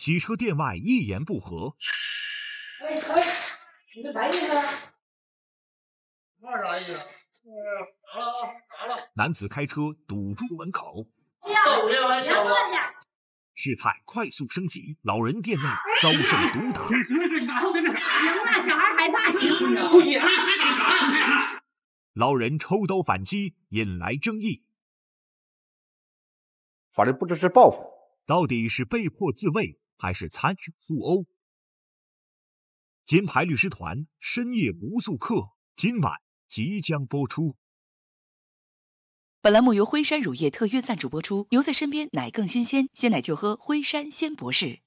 洗车店外一言不合。哎哎，你这啥意思？那啥意思？嗯，咋了啊？咋了？男子开车堵住门口，这午夜玩？事态快速升级，老人店内遭受毒打。行了，小孩害怕，行了。不行，还打啥呀？老人抽刀反击，引来争议。法律不支持报复，到底是被迫自卫还是参与互殴？金牌律师团深夜不速客，今晚即将播出。本栏目由辉山乳业特约赞助播出，牛在身边，奶更新鲜，鲜奶就喝辉山鲜博士。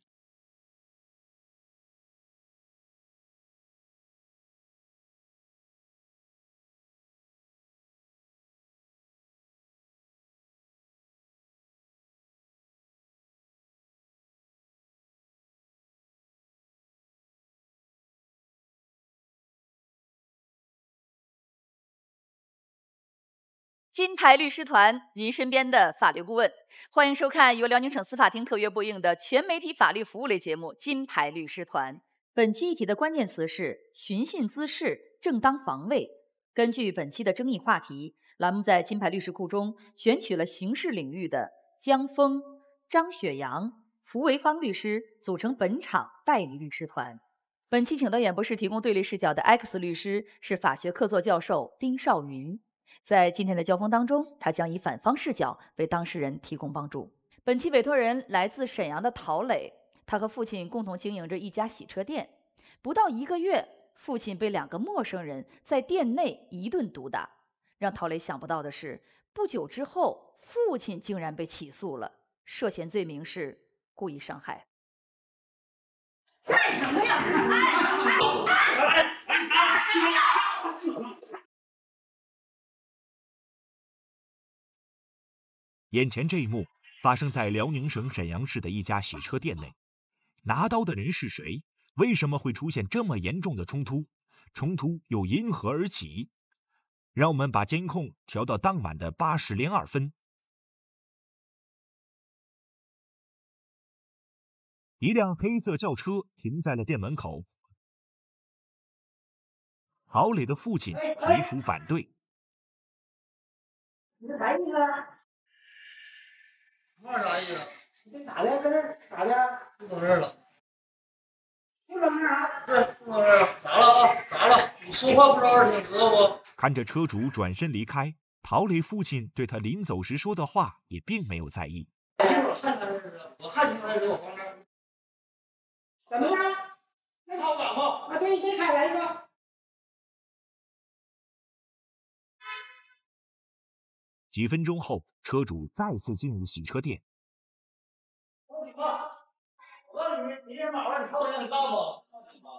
金牌律师团，您身边的法律顾问，欢迎收看由辽宁省司法厅特约播映的全媒体法律服务类节目《金牌律师团》。本期议题的关键词是寻衅滋事、正当防卫。根据本期的争议话题，栏目在金牌律师库中选取了刑事领域的江峰、张雪阳、符维芳律师组成本场代理律师团。本期请到演播室提供对立视角的 X 律师是法学客座教授丁少云。在今天的交锋当中，他将以反方视角为当事人提供帮助。本期委托人来自沈阳的陶磊，他和父亲共同经营着一家洗车店。不到一个月，父亲被两个陌生人在店内一顿毒打。让陶磊想不到的是，不久之后，父亲竟然被起诉了，涉嫌罪名是故意伤害。干什么呀？眼前这一幕发生在辽宁省沈阳市的一家洗车店内，拿刀的人是谁？为什么会出现这么严重的冲突？冲突又因何而起？让我们把监控调到当晚的八时零二分，一辆黑色轿车停在了店门口，郝磊的父亲提出反对。你这啥意思？那啥意思？你咋的？搁这咋的？不等这儿了。不整那啥？是不等这儿了。咋了啊？咋了？你说话不着二挺得不？看着车主转身离开，陶磊父亲对他临走时说的话也并没有在意。一会儿看他这是，我看清他在我旁边。怎么了？那他敢吗？啊，对，再开来一个。几分钟后，车主再次进入洗车店。我告诉你，你这马玩你看我让你干不？放心吧。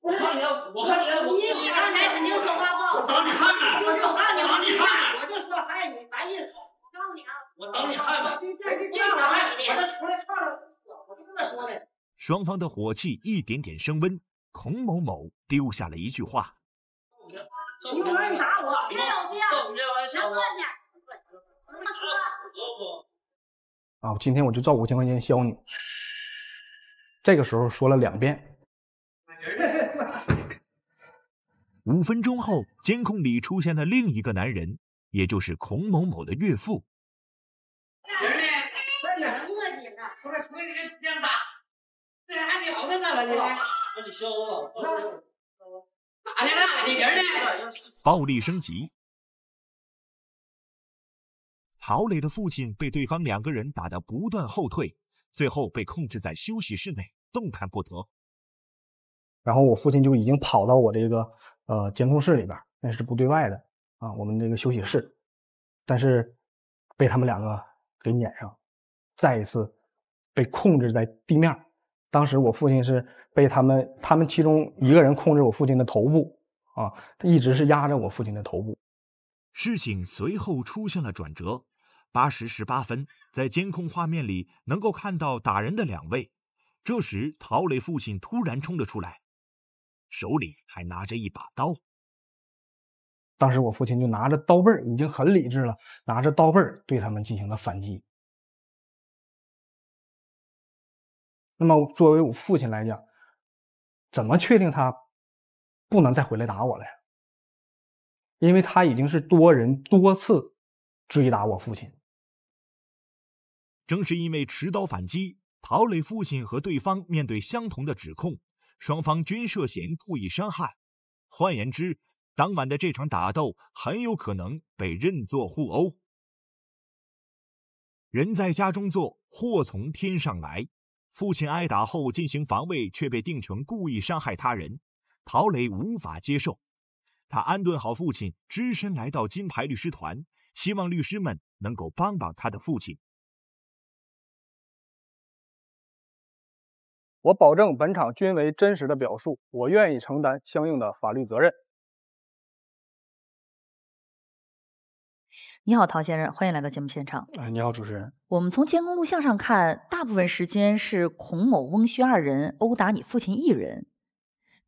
我看你要，我看你要，我你你刚才肯定说话不好。我等你看看，我说我告诉你，我等你看看，我就说害你，啥意思？我告诉你啊，我等你看看。对这是这我个还你的我这出来唱了，我就这么说的。双方的火气一点点升温。孔某某丢下了一句话这你玩你打我，别有不要，这午夜玩笑吗？行过去。啊，今天我就照五千块钱削你。这个时候说了两遍，五分钟后，监控里出现了另一个男人，也就是孔某某的岳父。人呢？快点，磨叽呢。出来出来，给这样打。这还了得呢了，你那你削我，咋的了？你人呢？暴力升级，陶磊的父亲被对方两个人打得不断后退，最后被控制在休息室内，动弹不得。然后我父亲就已经跑到我这个呃监控室里边，那是不对外的啊，我们这个休息室，但是被他们两个给撵上，再一次被控制在地面。当时我父亲是被他们，他们其中一个人控制我父亲的头部啊，他一直是压着我父亲的头部。事情随后出现了转折。八时十八分，在监控画面里能够看到打人的两位。这时，陶磊父亲突然冲了出来，手里还拿着一把刀。当时我父亲就拿着刀背，已经很理智了，拿着刀背对他们进行了反击。那么作为我父亲来讲，怎么确定他不能再回来打我了呀？因为他已经是多人多次追打我父亲。正是因为持刀反击，陶磊父亲和对方面对相同的指控，双方均涉嫌故意伤害。换言之，当晚的这场打斗很有可能被认作互殴。人在家中坐，祸从天上来。父亲挨打后进行防卫，却被定成故意伤害他人，陶磊无法接受。他安顿好父亲，只身来到金牌律师团，希望律师们能够帮帮他的父亲。我保证本场均为真实的表述，我愿意承担相应的法律责任。你好，陶先生，欢迎来到节目现场。哎，你好，主持人。我们从监控录像上看，大部分时间是孔某、翁旭二人殴打你父亲一人。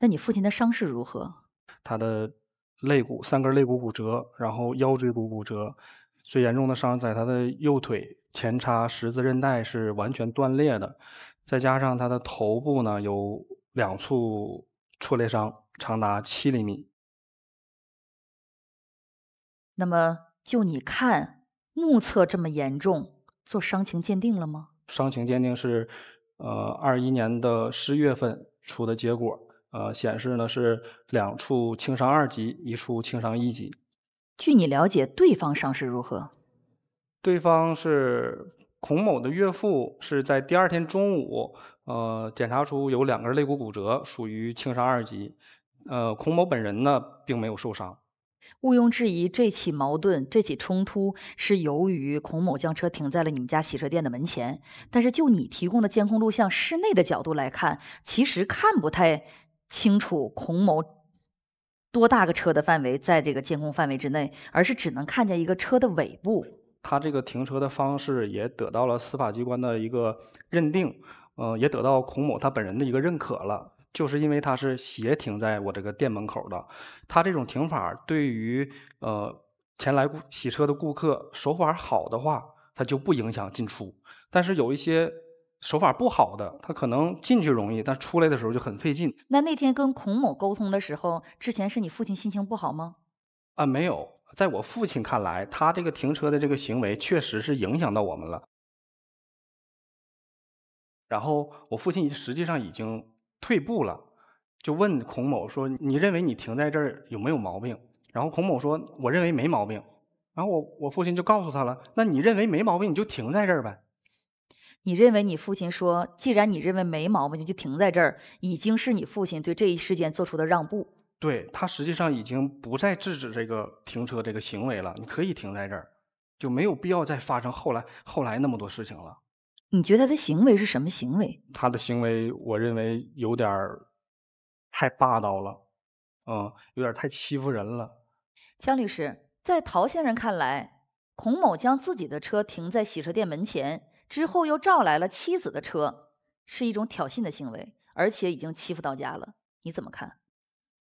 那你父亲的伤势如何？他的肋骨三根肋骨骨折，然后腰椎骨骨折，最严重的伤在他的右腿前叉十字韧带是完全断裂的，再加上他的头部呢有两处挫裂伤，长达七厘米。那么。就你看，目测这么严重，做伤情鉴定了吗？伤情鉴定是，呃，二一年的十月份出的结果，呃，显示呢是两处轻伤二级，一处轻伤一级。据你了解，对方伤势如何？对方是孔某的岳父，是在第二天中午，呃，检查出有两根肋骨骨折，属于轻伤二级。呃，孔某本人呢，并没有受伤。毋庸置疑，这起矛盾、这起冲突是由于孔某将车停在了你们家洗车店的门前。但是，就你提供的监控录像室内的角度来看，其实看不太清楚孔某多大个车的范围在这个监控范围之内，而是只能看见一个车的尾部。他这个停车的方式也得到了司法机关的一个认定，呃，也得到孔某他本人的一个认可了。就是因为他是斜停在我这个店门口的，他这种停法对于呃前来洗车的顾客手法好的话，他就不影响进出。但是有一些手法不好的，他可能进去容易，但出来的时候就很费劲。那那天跟孔某沟通的时候，之前是你父亲心情不好吗？啊，没有，在我父亲看来，他这个停车的这个行为确实是影响到我们了。然后我父亲实际上已经。退步了，就问孔某说：“你认为你停在这儿有没有毛病？”然后孔某说：“我认为没毛病。”然后我我父亲就告诉他了：“那你认为没毛病，你就停在这儿呗。”你认为你父亲说：“既然你认为没毛病，你就停在这儿。”已经是你父亲对这一事件做出的让步。对他实际上已经不再制止这个停车这个行为了。你可以停在这儿，就没有必要再发生后来后来那么多事情了。你觉得他的行为是什么行为？他的行为，我认为有点儿太霸道了，嗯，有点太欺负人了。江律师，在陶先生看来，孔某将自己的车停在洗车店门前之后，又召来了妻子的车，是一种挑衅的行为，而且已经欺负到家了。你怎么看？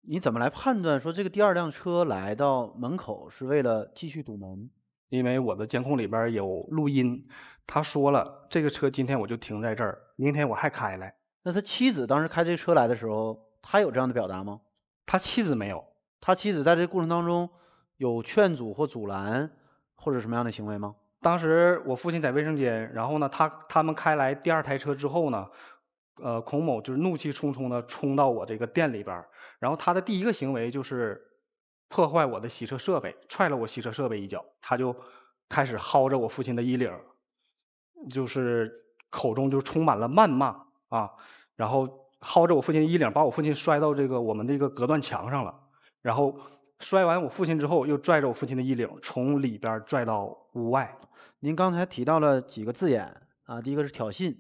你怎么来判断说这个第二辆车来到门口是为了继续堵门？因为我的监控里边有录音，他说了，这个车今天我就停在这儿，明天我还开来。那他妻子当时开这车来的时候，他有这样的表达吗？他妻子没有。他妻子在这过程当中有劝阻或阻拦或者什么样的行为吗？当时我父亲在卫生间，然后呢，他他们开来第二台车之后呢，呃，孔某就是怒气冲冲的冲到我这个店里边，然后他的第一个行为就是。破坏我的洗车设备，踹了我洗车设备一脚，他就开始薅着我父亲的衣领，就是口中就充满了谩骂啊，然后薅着我父亲衣领，把我父亲摔到这个我们这个隔断墙上了，然后摔完我父亲之后，又拽着我父亲的衣领从里边拽到屋外。您刚才提到了几个字眼啊，第一个是挑衅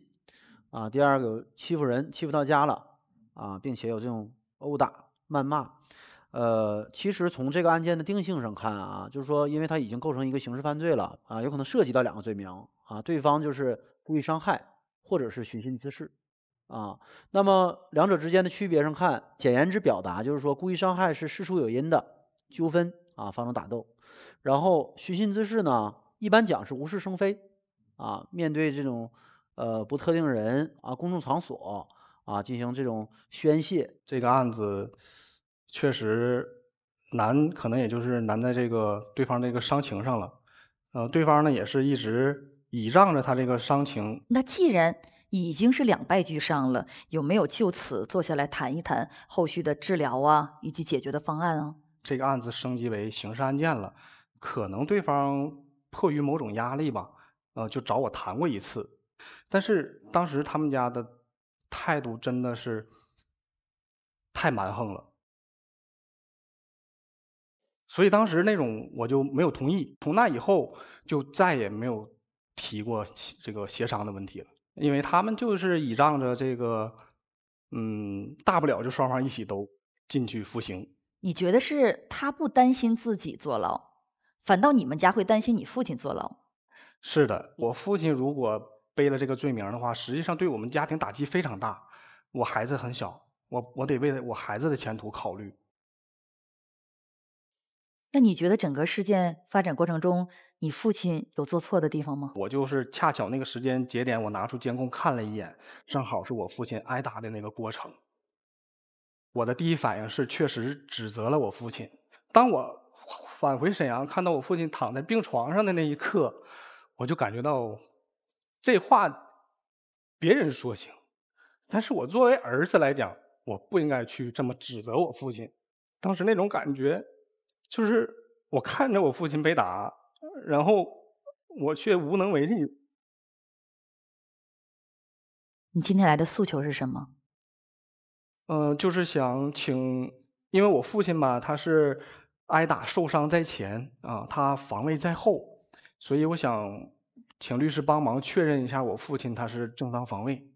啊，第二个欺负人，欺负到家了啊，并且有这种殴打、谩骂。呃，其实从这个案件的定性上看啊，就是说，因为它已经构成一个刑事犯罪了啊，有可能涉及到两个罪名啊，对方就是故意伤害或者是寻衅滋事啊。那么两者之间的区别上看，简言之表达就是说，故意伤害是事出有因的纠纷啊，发生打斗，然后寻衅滋事呢，一般讲是无事生非啊，面对这种呃不特定人啊公众场所啊进行这种宣泄。这个案子确实难，可能也就是难在这个对方这个伤情上了。呃，对方呢也是一直倚仗着他这个伤情。那既然已经是两败俱伤了，有没有就此坐下来谈一谈后续的治疗啊，以及解决的方案啊？这个案子升级为刑事案件了，可能对方迫于某种压力吧，呃，就找我谈过一次，但是当时他们家的态度真的是太蛮横了，所以当时那种我就没有同意。从那以后就再也没有提过这个协商的问题了。因为他们就是倚仗着这个，嗯，大不了就双方一起都进去服刑。你觉得是他不担心自己坐牢，反倒你们家会担心你父亲坐牢？是的，我父亲如果背了这个罪名的话，实际上对我们家庭打击非常大。我孩子很小，我我得为了我孩子的前途考虑。那你觉得整个事件发展过程中，你父亲有做错的地方吗？我就是恰巧那个时间节点，我拿出监控看了一眼，正好是我父亲挨打的那个过程。我的第一反应是确实指责了我父亲。当我返回沈阳，看到我父亲躺在病床上的那一刻，我就感觉到这话别人说行，但是我作为儿子来讲，我不应该去这么指责我父亲。当时那种感觉。就是我看着我父亲被打，然后我却无能为力。你今天来的诉求是什么？嗯，就是想请，因为我父亲吧，他是挨打受伤在前啊，他防卫在后，所以我想请律师帮忙确认一下，我父亲他是正当防卫。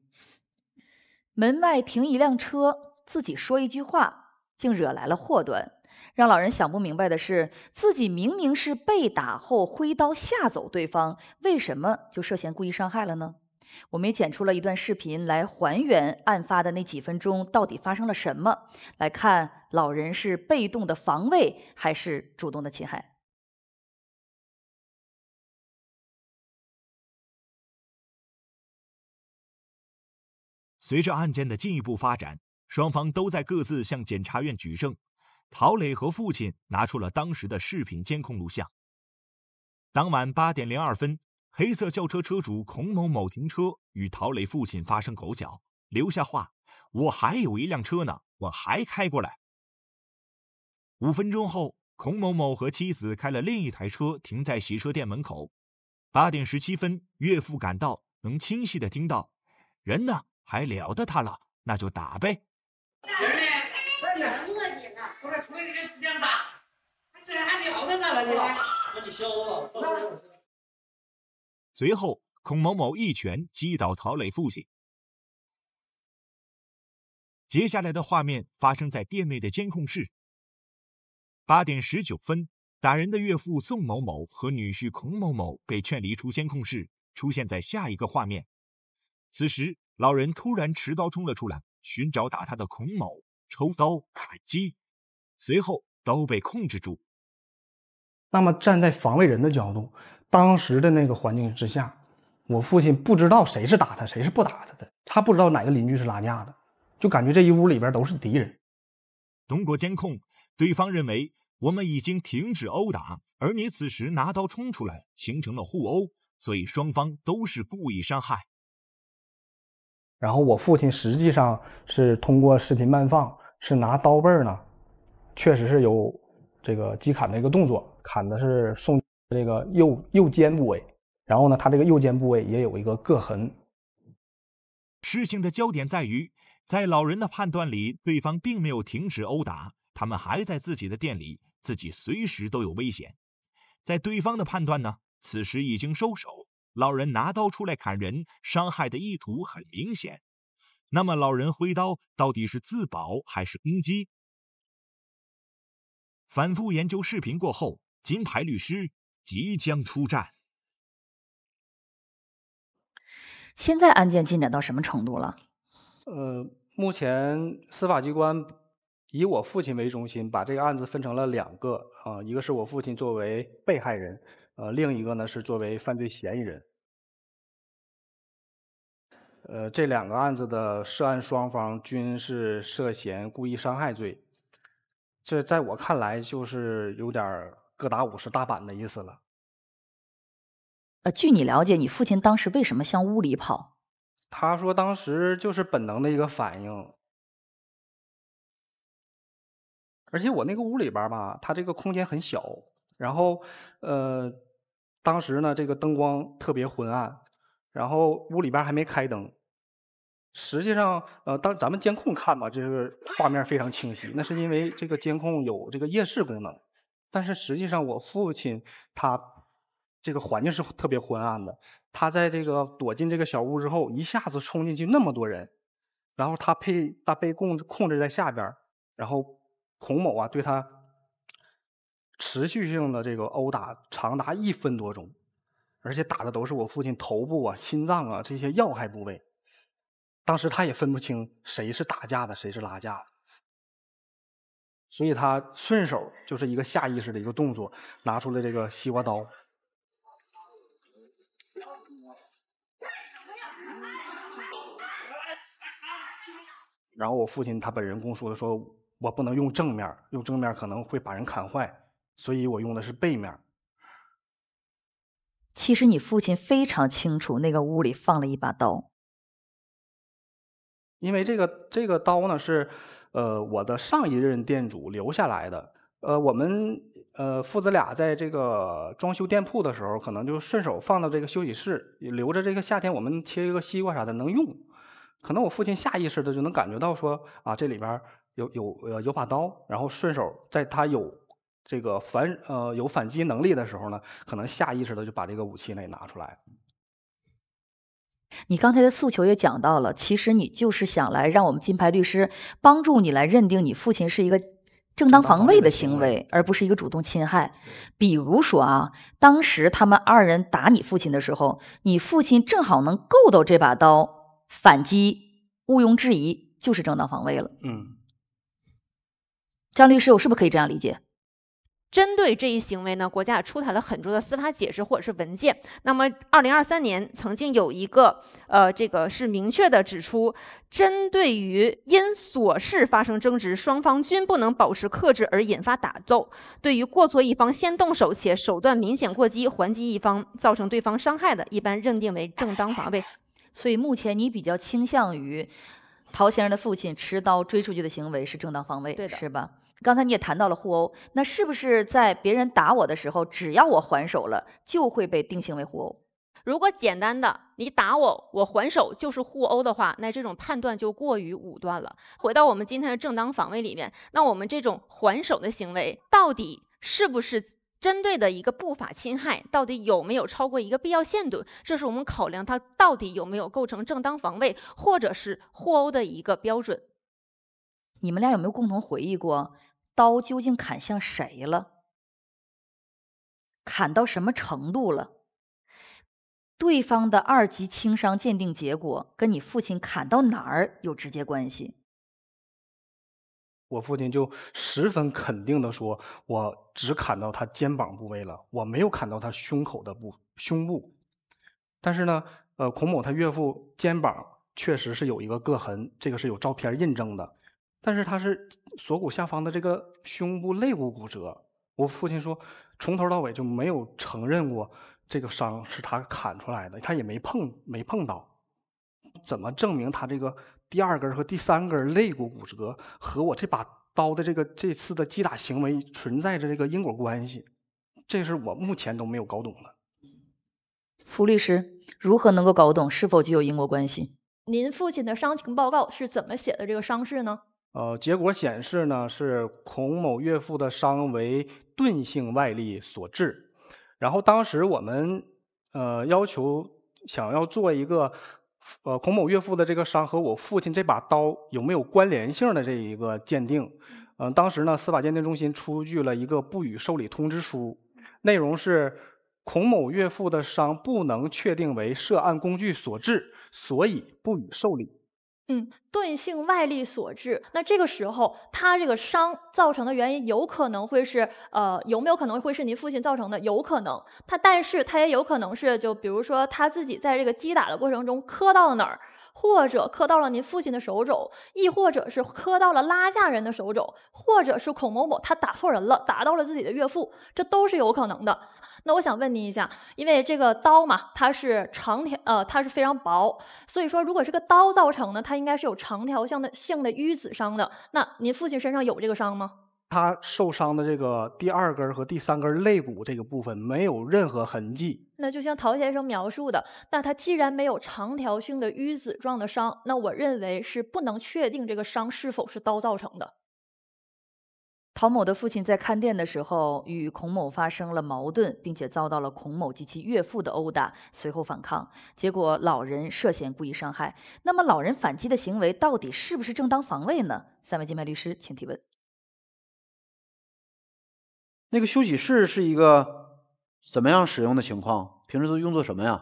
门外停一辆车，自己说一句话，竟惹来了祸端。让老人想不明白的是，自己明明是被打后挥刀吓走对方，为什么就涉嫌故意伤害了呢？我们也剪出了一段视频来还原案发的那几分钟到底发生了什么，来看老人是被动的防卫还是主动的侵害。随着案件的进一步发展，双方都在各自向检察院举证。陶磊和父亲拿出了当时的视频监控录像。当晚八点零二分，黑色轿车车主孔某某停车与陶磊父亲发生口角，留下话：“我还有一辆车呢，我还开过来。”五分钟后，孔某某和妻子开了另一台车停在洗车店门口。八点十七分，岳父赶到，能清晰的听到：“人呢？还了得他了？那就打呗。”随后，孔某某一拳击倒陶磊父亲。接下来的画面发生在店内的监控室。八点十九分，打人的岳父宋某某和女婿孔某某被劝离出监控室，出现在下一个画面。此时，老人突然持刀冲了出来，寻找打他的孔某，抽刀砍击，随后刀被控制住。那么站在防卫人的角度，当时的那个环境之下，我父亲不知道谁是打他，谁是不打他的，他不知道哪个邻居是拉架的，就感觉这一屋里边都是敌人。通过监控，对方认为我们已经停止殴打，而你此时拿刀冲出来，形成了互殴，所以双方都是故意伤害。然后我父亲实际上是通过视频慢放，是拿刀背呢，确实是有这个击砍的一个动作。砍的是宋这个右右肩部位，然后呢，他这个右肩部位也有一个割痕。事情的焦点在于，在老人的判断里，对方并没有停止殴打，他们还在自己的店里，自己随时都有危险。在对方的判断呢，此时已经收手，老人拿刀出来砍人，伤害的意图很明显。那么，老人挥刀到底是自保还是攻击？反复研究视频过后。金牌律师即将出战。现在案件进展到什么程度了？呃，目前司法机关以我父亲为中心，把这个案子分成了两个啊，一个是我父亲作为被害人，呃，另一个呢是作为犯罪嫌疑人。呃，这两个案子的涉案双方均是涉嫌故意伤害罪，这在我看来就是有点儿各打五十大板的意思了。呃，据你了解，你父亲当时为什么向屋里跑？他说当时就是本能的一个反应，而且我那个屋里边儿吧，它这个空间很小，然后呃，当时呢这个灯光特别昏暗，然后屋里边还没开灯。实际上，呃，当咱们监控看吧，这个画面非常清晰，那是因为这个监控有这个夜视功能。但是实际上，我父亲他这个环境是特别昏暗的，他在这个躲进这个小屋之后，一下子冲进去那么多人，然后他被他被控控制在下边，然后孔某啊对他持续性的这个殴打长达一分多钟，而且打的都是我父亲头部啊、心脏啊这些要害部位。当时他也分不清谁是打架的，谁是拉架的，所以他顺手就是一个下意识的一个动作，拿出了这个西瓜刀。然后我父亲他本人供述的说，我不能用正面，用正面可能会把人砍坏，所以我用的是背面。其实你父亲非常清楚那个屋里放了一把刀。因为这个这个刀呢是，呃，我的上一任店主留下来的。呃，我们呃父子俩在这个装修店铺的时候，可能就顺手放到这个休息室，留着这个夏天我们切一个西瓜啥的能用。可能我父亲下意识的就能感觉到说，啊，这里边有有呃有把刀，然后顺手在他有这个反呃有反击能力的时候呢，可能下意识的就把这个武器呢拿出来。你刚才的诉求也讲到了，其实你就是想来让我们金牌律师帮助你来认定你父亲是一个正当防卫的行为，而不是一个主动侵害。比如说啊，当时他们二人打你父亲的时候，你父亲正好能够到这把刀反击，毋庸置疑就是正当防卫了。嗯，张律师，我是不是可以这样理解？针对这一行为呢，国家也出台了很多的司法解释或者是文件。那么，二零二三年曾经有一个，呃，这个是明确的指出，针对于因琐事发生争执，双方均不能保持克制而引发打斗，对于过错一方先动手且手段明显过激，还击一方造成对方伤害的，一般认定为正当防卫。所以目前你比较倾向于陶先生的父亲持刀追出去的行为是正当防卫，对的是吧？刚才你也谈到了互殴，那是不是在别人打我的时候，只要我还手了，就会被定性为互殴？如果简单的你打我，我还手就是互殴的话，那这种判断就过于武断了。回到我们今天的正当防卫里面，那我们这种还手的行为，到底是不是针对的一个不法侵害？到底有没有超过一个必要限度？这是我们考量它到底有没有构成正当防卫或者是互殴的一个标准。你们俩有没有共同回忆过，刀究竟砍向谁了？砍到什么程度了？对方的二级轻伤鉴定结果跟你父亲砍到哪儿有直接关系？我父亲就十分肯定的说：“我只砍到他肩膀部位了，我没有砍到他胸口的部胸部。”但是呢，呃，孔某他岳父肩膀确实是有一个割痕，这个是有照片印证的。但是他是锁骨下方的这个胸部肋骨骨折，我父亲说从头到尾就没有承认过这个伤是他砍出来的，他也没碰没碰到。怎么证明他这个第二根和第三根肋骨骨折和我这把刀的这个这次的击打行为存在着这个因果关系？这是我目前都没有搞懂的。符律师如何能够搞懂是否具有因果关系？您父亲的伤情报告是怎么写的这个伤势呢？呃，结果显示呢，是孔某岳父的伤为钝性外力所致。然后当时我们呃要求想要做一个呃孔某岳父的这个伤和我父亲这把刀有没有关联性的这一个鉴定。嗯、当时呢，司法鉴定中心出具了一个不予受理通知书，内容是孔某岳父的伤不能确定为涉案工具所致，所以不予受理。嗯，钝性外力所致。那这个时候，他这个伤造成的原因有可能会是，呃，有没有可能会是您父亲造成的？有可能。他，但是他也有可能是，就比如说他自己在这个击打的过程中磕到了哪儿，或者磕到了您父亲的手肘，亦或者是磕到了拉架人的手肘，或者是孔某某他打错人了，打到了自己的岳父，这都是有可能的。那我想问您一下，因为这个刀嘛，它是长条，呃，它是非常薄，所以说如果这个刀造成呢，它应该是有长条性的性的淤紫伤的。那您父亲身上有这个伤吗？他受伤的这个第二根和第三根肋骨这个部分没有任何痕迹。那就像陶先生描述的，那他既然没有长条性的淤紫状的伤，那我认为是不能确定这个伤是否是刀造成的。陶某的父亲在看店的时候与孔某发生了矛盾，并且遭到了孔某及其岳父的殴打，随后反抗，结果老人涉嫌故意伤害。那么老人反击的行为到底是不是正当防卫呢？三位金牌律师，请提问。那个休息室是一个怎么样使用的情况？平时都用作什么呀？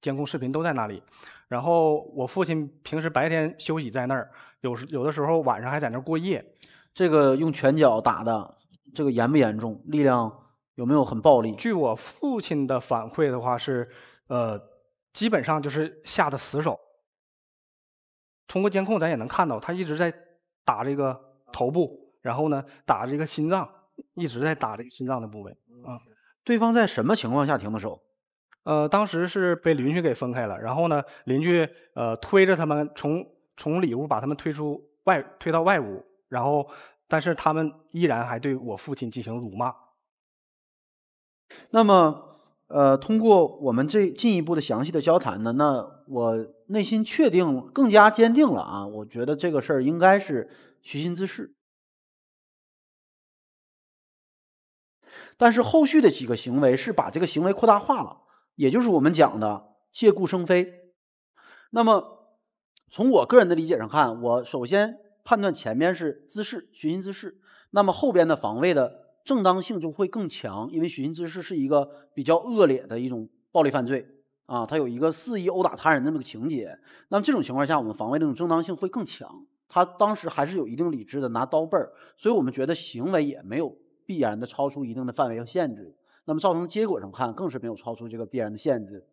监控视频都在那里。然后我父亲平时白天休息在那儿，有时有的时候晚上还在那儿过夜。这个用拳脚打的，这个严不严重？力量有没有很暴力？据我父亲的反馈的话是，呃，基本上就是下的死手。通过监控咱也能看到，他一直在打这个头部，然后呢打这个心脏。一直在打这个心脏的部位啊。对方在什么情况下停的手？呃，当时是被邻居给分开了，然后呢，邻居呃推着他们从从里屋把他们推出外，推到外屋，然后但是他们依然还对我父亲进行辱骂。那么呃，通过我们这进一步的详细的交谈呢，那我内心确定更加坚定了啊，我觉得这个事儿应该是虚心滋事。但是后续的几个行为是把这个行为扩大化了，也就是我们讲的借故生非。那么从我个人的理解上看，我首先判断前面是滋事，寻衅滋事，那么后边的防卫的正当性就会更强，因为寻衅滋事是一个比较恶劣的一种暴力犯罪啊，它有一个肆意殴打他人的那个情节。那么这种情况下，我们防卫这种正当性会更强。他当时还是有一定理智的，拿刀背儿，所以我们觉得行为也没有。必然的超出一定的范围和限制，那么造成结果上看更是没有超出这个必然的限制。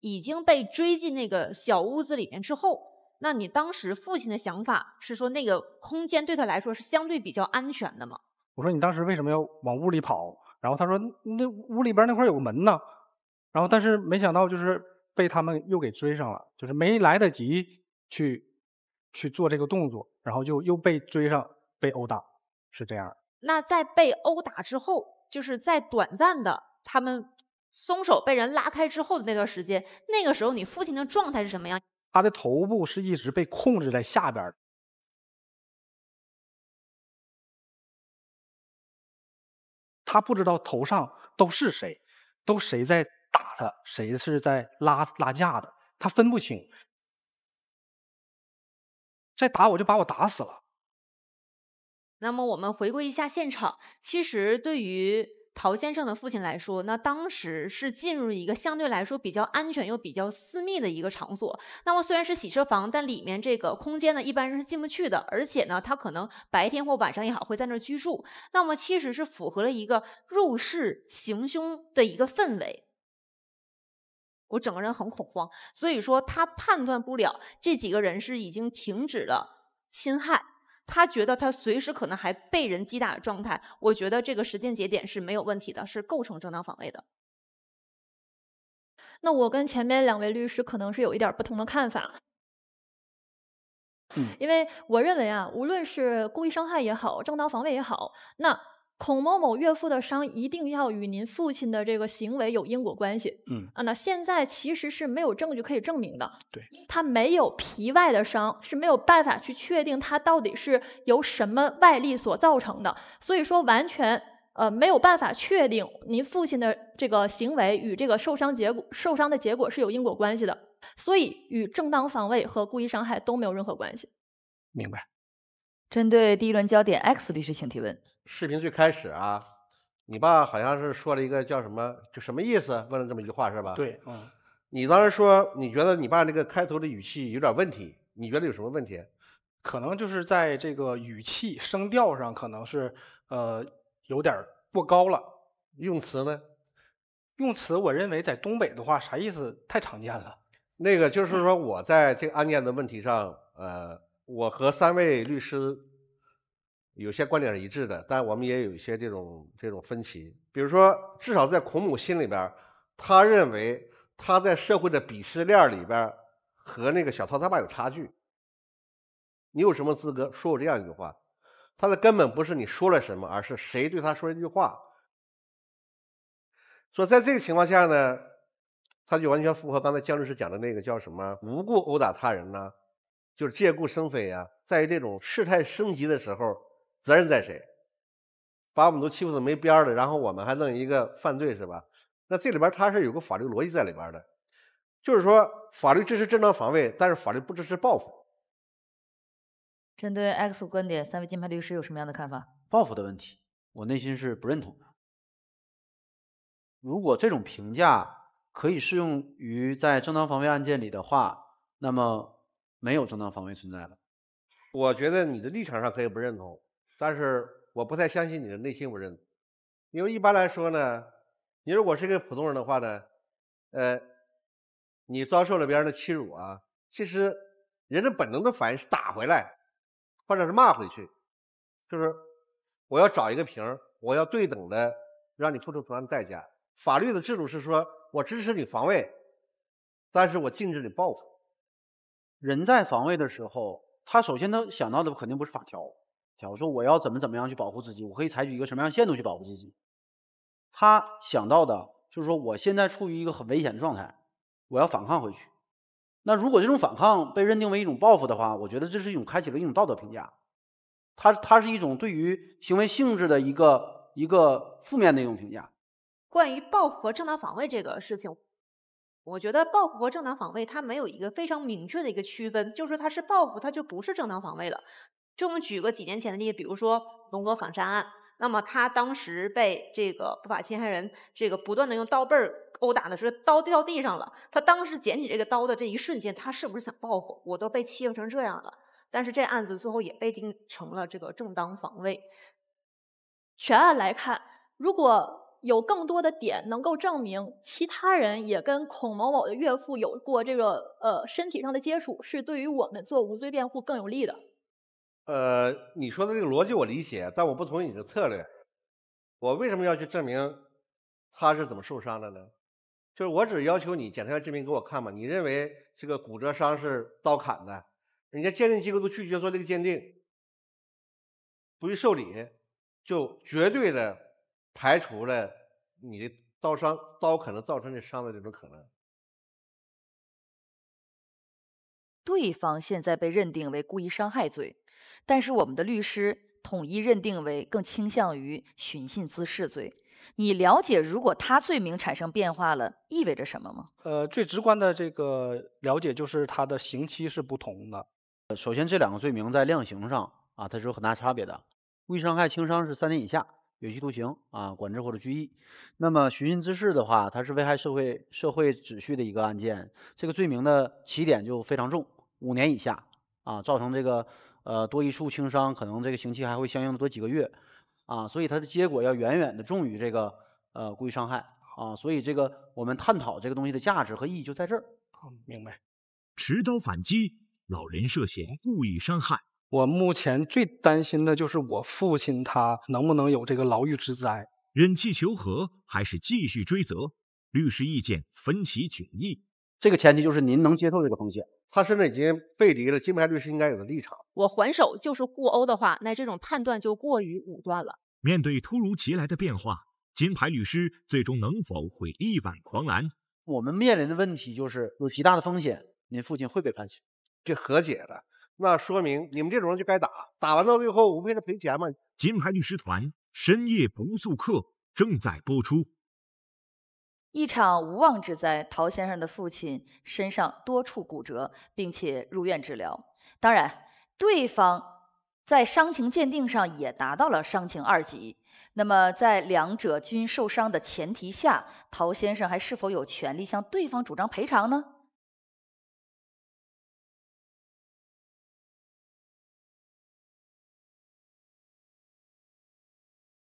已经被追进那个小屋子里面之后，那你当时父亲的想法是说那个空间对他来说是相对比较安全的吗？我说你当时为什么要往屋里跑？然后他说那屋里边那块有个门呢。然后但是没想到就是被他们又给追上了，就是没来得及去去做这个动作，然后就又被追上被殴打。是这样。那在被殴打之后，就是在短暂的他们松手被人拉开之后的那段时间，那个时候你父亲的状态是什么样？他的头部是一直被控制在下边他不知道头上都是谁，都谁在打他，谁是在拉拉架的，他分不清。再打我就把我打死了。那么我们回归一下现场，其实对于陶先生的父亲来说，那当时是进入一个相对来说比较安全又比较私密的一个场所。那么虽然是洗车房，但里面这个空间呢，一般人是进不去的。而且呢，他可能白天或晚上也好会在那儿居住。那么其实是符合了一个入室行凶的一个氛围。我整个人很恐慌，所以说他判断不了这几个人是已经停止了侵害。他觉得他随时可能还被人击打的状态，我觉得这个时间节点是没有问题的，是构成正当防卫的。那我跟前面两位律师可能是有一点不同的看法，嗯，因为我认为啊，无论是故意伤害也好，正当防卫也好，那。孔某某岳父的伤一定要与您父亲的这个行为有因果关系。嗯啊，那现在其实是没有证据可以证明的。对，他没有皮外的伤，是没有办法去确定他到底是由什么外力所造成的。所以说，完全呃没有办法确定您父亲的这个行为与这个受伤结果受伤的结果是有因果关系的。所以与正当防卫和故意伤害都没有任何关系。明白。针对第一轮焦点，X 律师请提问。视频最开始啊，你爸好像是说了一个叫什么，就什么意思？问了这么一句话是吧？对，嗯。你当时说你觉得你爸那个开头的语气有点问题，你觉得有什么问题？可能就是在这个语气声调上，可能是呃有点过高了。用词呢？用词，我认为在东北的话，啥意思？太常见了。那个就是说，我在这个案件的问题上，呃，我和三位律师有些观点是一致的，但我们也有一些这种这种分歧。比如说，至少在孔母心里边，他认为他在社会的鄙视链里边和那个小涛他爸有差距。你有什么资格说我这样一句话？他的根本不是你说了什么，而是谁对他说一句话。所以在这个情况下呢，他就完全符合刚才姜律师讲的那个叫什么无故殴打他人呢？就是借故生非啊。在于这种事态升级的时候，责任在谁？把我们都欺负的没边儿了，然后我们还弄一个犯罪是吧？那这里边它是有个法律逻辑在里边的，就是说法律支持正当防卫，但是法律不支持报复。针对 X 观点，三位金牌律师有什么样的看法？报复的问题，我内心是不认同的。如果这种评价可以适用于在正当防卫案件里的话，那么没有正当防卫存在了。我觉得你的立场上可以不认同，但是我不太相信你的内心不认同，因为一般来说呢，你如果是一个普通人的话呢，呃，你遭受了别人的欺辱啊，其实人的本能的反应是打回来，或者是骂回去，就是我要找一个平儿，我要对等的让你付出同样的代价。法律的制度是说我支持你防卫，但是我禁止你报复。人在防卫的时候，他首先他想到的肯定不是法条，假如说我要怎么怎么样去保护自己，我可以采取一个什么样的限度去保护自己。他想到的就是说，我现在处于一个很危险的状态，我要反抗回去。那如果这种反抗被认定为一种报复的话，我觉得这是一种开启了一种道德评价，它它是一种对于行为性质的一个一个负面的一种评价。关于报复和正当防卫这个事情，我觉得报复和正当防卫它没有一个非常明确的一个区分，就是说它是报复，它就不是正当防卫了。就我们举个几年前的例子，比如说龙哥反杀案，那么他当时被这个不法侵害人这个不断的用刀背儿殴打的时候，刀掉地上了，他当时捡起这个刀的这一瞬间，他是不是想报复？我都被欺负成这样了，但是这案子最后也被定成了这个正当防卫。全案来看，如果有更多的点能够证明其他人也跟孔某某的岳父有过这个呃身体上的接触，是对于我们做无罪辩护更有利的。呃，你说的这个逻辑我理解，但我不同意你的策略。我为什么要去证明他是怎么受伤的呢？就是我只要求你检察院证明给我看嘛。你认为这个骨折伤是刀砍的，人家鉴定机构都拒绝做这个鉴定，不予受理，就绝对的排除了你的刀伤刀可能造成的伤的这种可能。对方现在被认定为故意伤害罪，但是我们的律师统一认定为更倾向于寻衅滋事罪。你了解，如果他罪名产生变化了，意味着什么吗？呃，最直观的这个了解就是他的刑期是不同的。首先，这两个罪名在量刑上啊，它是有很大差别的。故意伤害轻伤是三年以下有期徒刑啊，管制或者拘役。那么寻衅滋事的话，它是危害社会社会秩序的一个案件，这个罪名的起点就非常重，五年以下啊，造成这个呃多一处轻伤，可能这个刑期还会相应的多几个月。啊，所以它的结果要远远的重于这个呃故意伤害啊，所以这个我们探讨这个东西的价值和意义就在这儿。好，明白。持刀反击，老人涉嫌故意伤害。我目前最担心的就是我父亲他能不能有这个牢狱之灾？忍气求和还是继续追责？律师意见分歧迥异。这个前提就是您能接受这个风险。他甚至已经背离了金牌律师应该有的立场。我还手就是互殴的话，那这种判断就过于武断了。面对突如其来的变化，金牌律师最终能否会力挽狂澜？我们面临的问题就是有极大的风险，您父亲会被判刑。这和解了，那说明你们这种人就该打，打完到最后无非是赔钱嘛。金牌律师团深夜不速客正在播出。一场无妄之灾，陶先生的父亲身上多处骨折，并且入院治疗。当然，对方在伤情鉴定上也达到了伤情二级。那么，在两者均受伤的前提下，陶先生还是否有权利向对方主张赔偿呢？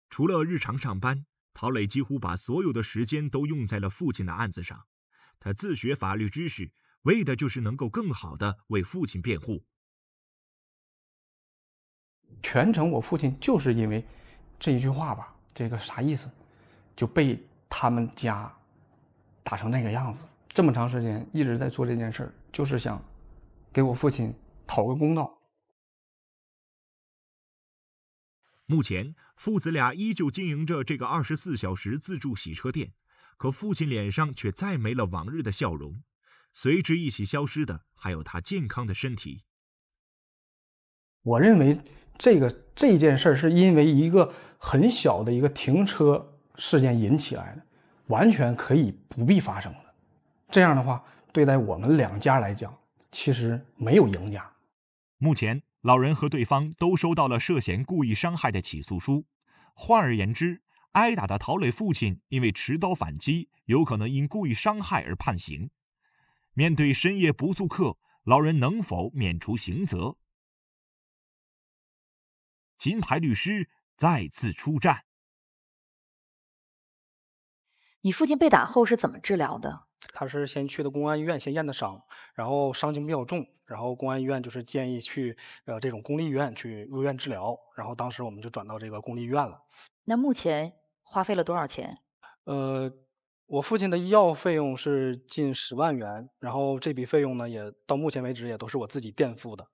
除了日常上班。陶磊几乎把所有的时间都用在了父亲的案子上。他自学法律知识，为的就是能够更好的为父亲辩护。全程我父亲就是因为这一句话吧，这个啥意思，就被他们家打成那个样子。这么长时间一直在做这件事，就是想给我父亲讨个公道。目前，父子俩依旧经营着这个二十四小时自助洗车店，可父亲脸上却再没了往日的笑容，随之一起消失的还有他健康的身体。我认为这个这件事儿是因为一个很小的一个停车事件引起来的，完全可以不必发生的。这样的话，对待我们两家来讲，其实没有赢家。目前。老人和对方都收到了涉嫌故意伤害的起诉书。换而言之，挨打的陶磊父亲因为持刀反击，有可能因故意伤害而判刑。面对深夜不速客，老人能否免除刑责？金牌律师再次出战。你父亲被打后是怎么治疗的？他是先去的公安医院，先验的伤，然后伤情比较重，然后公安医院就是建议去呃这种公立医院去入院治疗，然后当时我们就转到这个公立医院了。那目前花费了多少钱？呃，我父亲的医药费用是近十万元，然后这笔费用呢也到目前为止也都是我自己垫付的。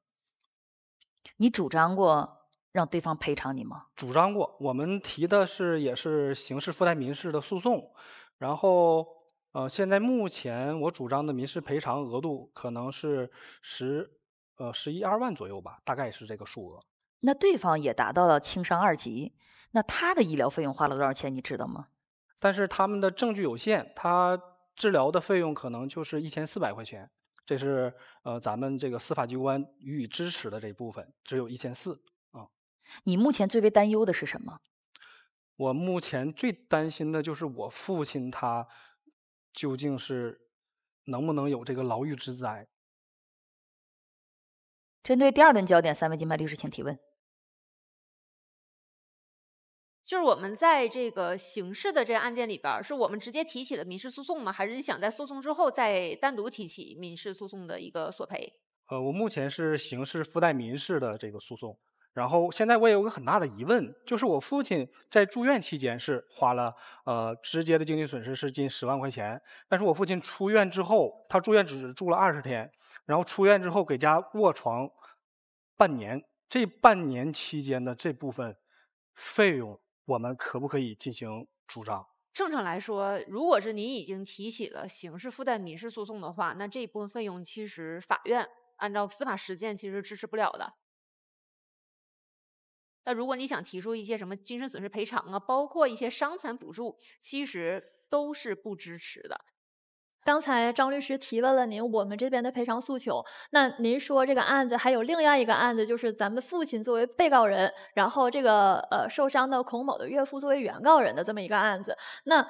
你主张过让对方赔偿你吗？主张过，我们提的是也是刑事附带民事的诉讼，然后。呃，现在目前我主张的民事赔偿额度可能是十，呃，十一二万左右吧，大概是这个数额。那对方也达到了轻伤二级，那他的医疗费用花了多少钱，你知道吗？但是他们的证据有限，他治疗的费用可能就是一千四百块钱，这是呃咱们这个司法机关予以支持的这部分，只有一千四啊。你目前最为担忧的是什么？我目前最担心的就是我父亲他。究竟是能不能有这个牢狱之灾？针对第二轮焦点，三位金牌律师，请提问。就是我们在这个刑事的这个案件里边，是我们直接提起了民事诉讼吗？还是你想在诉讼之后再单独提起民事诉讼的一个索赔？呃，我目前是刑事附带民事的这个诉讼。然后现在我也有个很大的疑问，就是我父亲在住院期间是花了呃直接的经济损失是近十万块钱，但是我父亲出院之后，他住院只住了二十天，然后出院之后给家卧床半年，这半年期间的这部分费用，我们可不可以进行主张？正常来说，如果是您已经提起了刑事附带民事诉讼的话，那这一部分费用其实法院按照司法实践其实支持不了的。那如果你想提出一些什么精神损失赔偿啊，包括一些伤残补助，其实都是不支持的。刚才张律师提问了您我们这边的赔偿诉求，那您说这个案子还有另外一个案子，就是咱们父亲作为被告人，然后这个呃受伤的孔某的岳父作为原告人的这么一个案子，那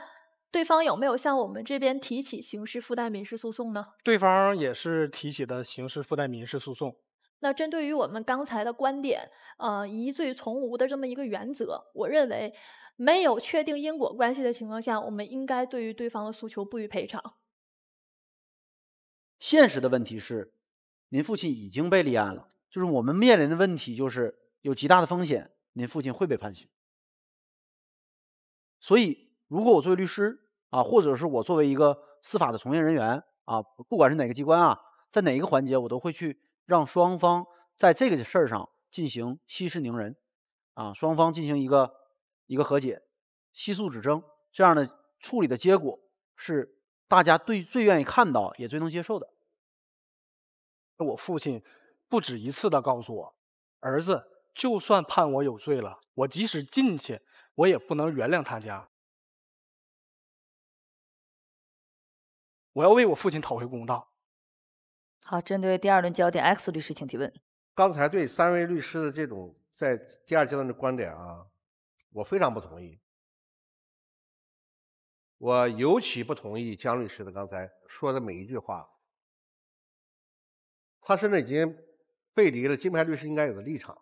对方有没有向我们这边提起刑事附带民事诉讼呢？对方也是提起的刑事附带民事诉讼。那针对于我们刚才的观点，呃，疑罪从无的这么一个原则，我认为没有确定因果关系的情况下，我们应该对于对方的诉求不予赔偿。现实的问题是，您父亲已经被立案了，就是我们面临的问题就是有极大的风险，您父亲会被判刑。所以，如果我作为律师啊，或者是我作为一个司法的从业人员啊，不管是哪个机关啊，在哪一个环节，我都会去。让双方在这个事儿上进行息事宁人，啊，双方进行一个一个和解，息诉止争，这样的处理的结果是大家对最愿意看到也最能接受的。我父亲不止一次的告诉我，儿子，就算判我有罪了，我即使进去，我也不能原谅他家，我要为我父亲讨回公道。好，针对第二轮焦点，X 律师请提问。刚才对三位律师的这种在第二阶段的观点啊，我非常不同意。我尤其不同意姜律师的刚才说的每一句话。他甚至已经背离了金牌律师应该有的立场。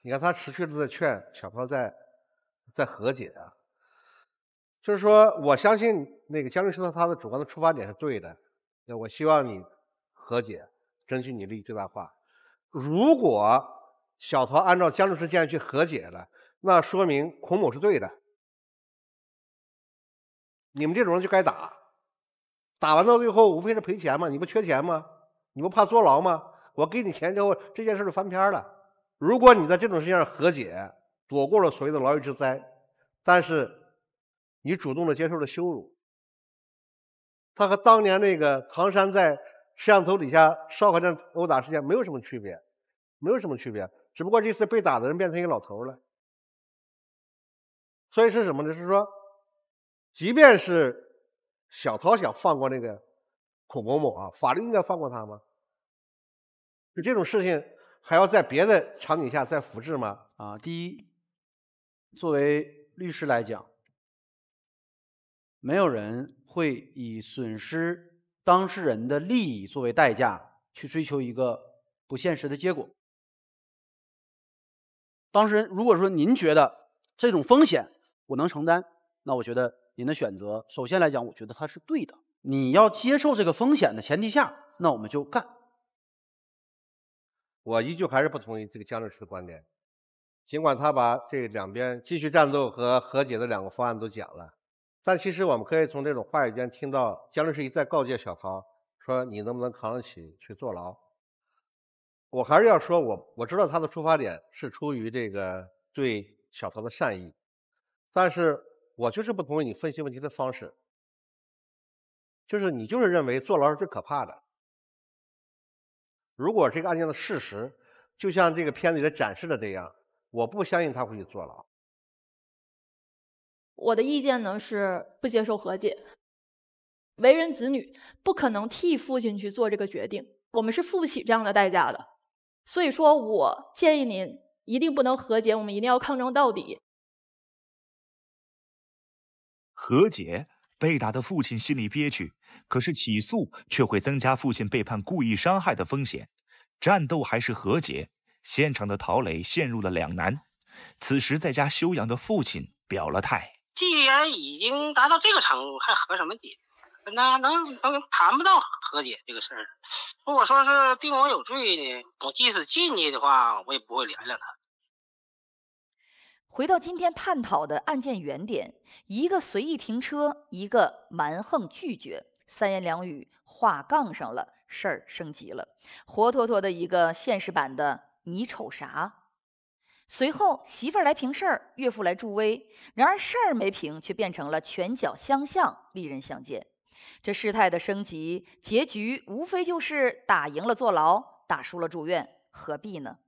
你看，他持续的在劝小涛在在和解啊。就是说，我相信那个江律师的他的主观的出发点是对的，那我希望你和解，争取你利益最大化。如果小桃按照江律师建议去和解了，那说明孔某是对的。你们这种人就该打，打完到最后无非是赔钱嘛，你不缺钱吗？你不怕坐牢吗？我给你钱之后，这件事就翻篇了。如果你在这种事情上和解，躲过了所谓的牢狱之灾，但是你主动的接受了羞辱，他和当年那个唐山在摄像头底下烧烤店殴打事件没有什么区别，没有什么区别，只不过这次被打的人变成一个老头了。所以是什么呢？是说，即便是小涛想放过那个孔某某啊，法律应该放过他吗？就这种事情还要在别的场景下再复制吗？啊，第一，作为律师来讲，没有人会以损失当事人的利益作为代价去追求一个不现实的结果。当事人如果说您觉得这种风险我能承担，那我觉得您的选择，首先来讲，我觉得它是对的。你要接受这个风险的前提下，那我们就干。我依旧还是不同意这个江律师的观点，尽管他把这两边继续战斗和和解的两个方案都讲了，但其实我们可以从这种话语间听到江律师一再告诫小陶说：“你能不能扛得起去坐牢？”我还是要说，我我知道他的出发点是出于这个对小涛的善意，但是我就是不同意你分析问题的方式，就是你就是认为坐牢是最可怕的。如果这个案件的事实就像这个片子里展示的这样，我不相信他会去坐牢。我的意见呢是不接受和解。为人子女不可能替父亲去做这个决定，我们是付不起这样的代价的。所以说我建议您一定不能和解，我们一定要抗争到底。和解。被打的父亲心里憋屈，可是起诉却会增加父亲被判故意伤害的风险。战斗还是和解？现场的陶磊陷入了两难。此时在家休养的父亲表了态：既然已经达到这个程度，还和什么解？那能能谈不到和解这个事儿？如果说是定我有罪呢，我即使进去的话，我也不会原谅他。回到今天探讨的案件原点，一个随意停车，一个蛮横拒绝，三言两语话杠上了，事儿升级了，活脱脱的一个现实版的你瞅啥？随后媳妇儿来评事儿，岳父来助威，然而事儿没平，却变成了拳脚相向，利刃相见。这事态的升级，结局无非就是打赢了坐牢，打输了住院，何必呢？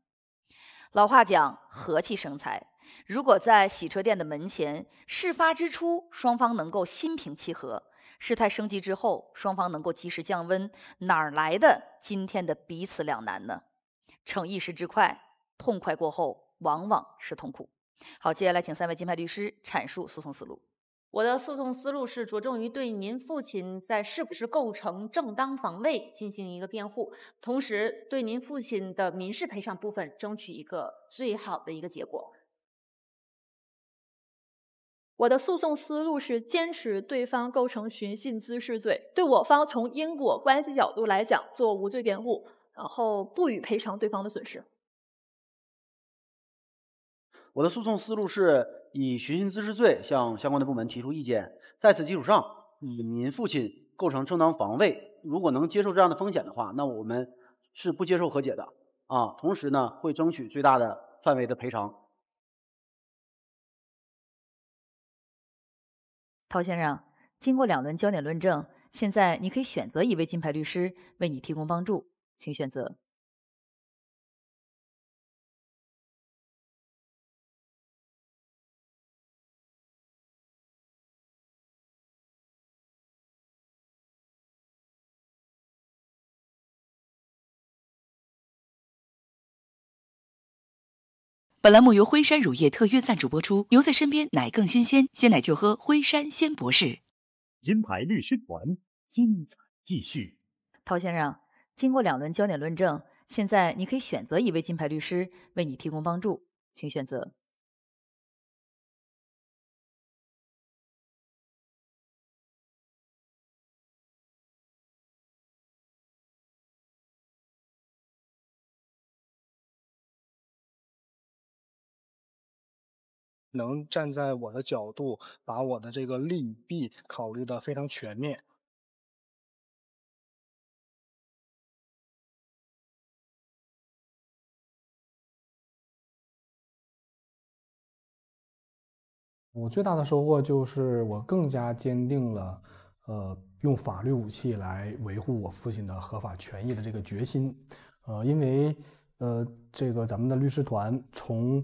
老话讲，和气生财。如果在洗车店的门前，事发之初双方能够心平气和，事态升级之后双方能够及时降温，哪儿来的今天的彼此两难呢？逞一时之快，痛快过后往往是痛苦。好，接下来请三位金牌律师阐述诉讼思路。我的诉讼思路是着重于对您父亲在是不是构成正当防卫进行一个辩护，同时对您父亲的民事赔偿部分争取一个最好的一个结果。我的诉讼思路是坚持对方构成寻衅滋事罪，对我方从因果关系角度来讲做无罪辩护，然后不予赔偿对方的损失。我的诉讼思路是以寻衅滋事罪向相关的部门提出意见，在此基础上，以您父亲构成正当防卫，如果能接受这样的风险的话，那我们是不接受和解的啊。同时呢，会争取最大的范围的赔偿。陶先生，经过两轮焦点论证，现在你可以选择一位金牌律师为你提供帮助，请选择。本栏目由辉山乳业特约赞助播出。牛在身边，奶更新鲜，鲜奶就喝辉山鲜博士。金牌律师团，精彩继续。陶先生，经过两轮焦点论证，现在你可以选择一位金牌律师为你提供帮助，请选择。能站在我的角度，把我的这个利弊考虑的非常全面。我最大的收获就是我更加坚定了，呃，用法律武器来维护我父亲的合法权益的这个决心。呃，因为呃，这个咱们的律师团从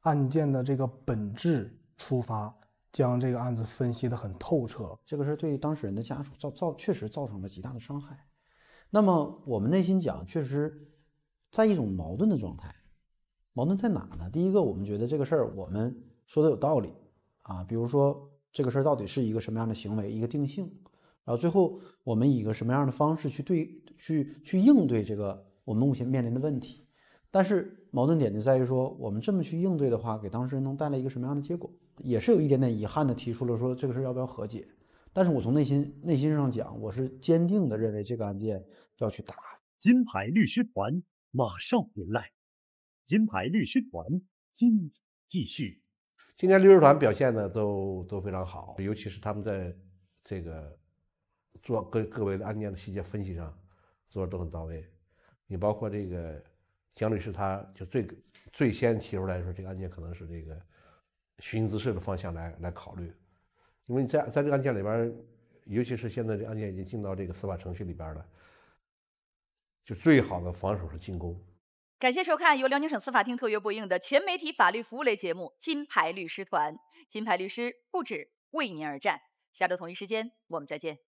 案件的这个本质出发，将这个案子分析得很透彻。这个事对当事人的家属造造确实造成了极大的伤害。那么我们内心讲，确实在一种矛盾的状态。矛盾在哪呢？第一个，我们觉得这个事儿我们说的有道理。啊，比如说这个事儿到底是一个什么样的行为，一个定性，然后最后我们以一个什么样的方式去对去去应对这个我们目前面临的问题，但是矛盾点就在于说，我们这么去应对的话，给当事人能带来一个什么样的结果，也是有一点点遗憾的提出了说这个事儿要不要和解，但是我从内心内心上讲，我是坚定的认为这个案件要去打。金牌律师团马上回来，金牌律师团精彩继续。今天律师团表现的都都非常好，尤其是他们在这个做各各位的案件的细节分析上做的都很到位。你包括这个蒋律师，他就最最先提出来说，这个案件可能是这个虚心滋事的方向来来考虑，因为你在在这个案件里边，尤其是现在这案件已经进到这个司法程序里边了，就最好的防守是进攻。感谢收看由辽宁省司法厅特约播映的全媒体法律服务类节目《金牌律师团》，金牌律师不止为您而战。下周同一时间，我们再见。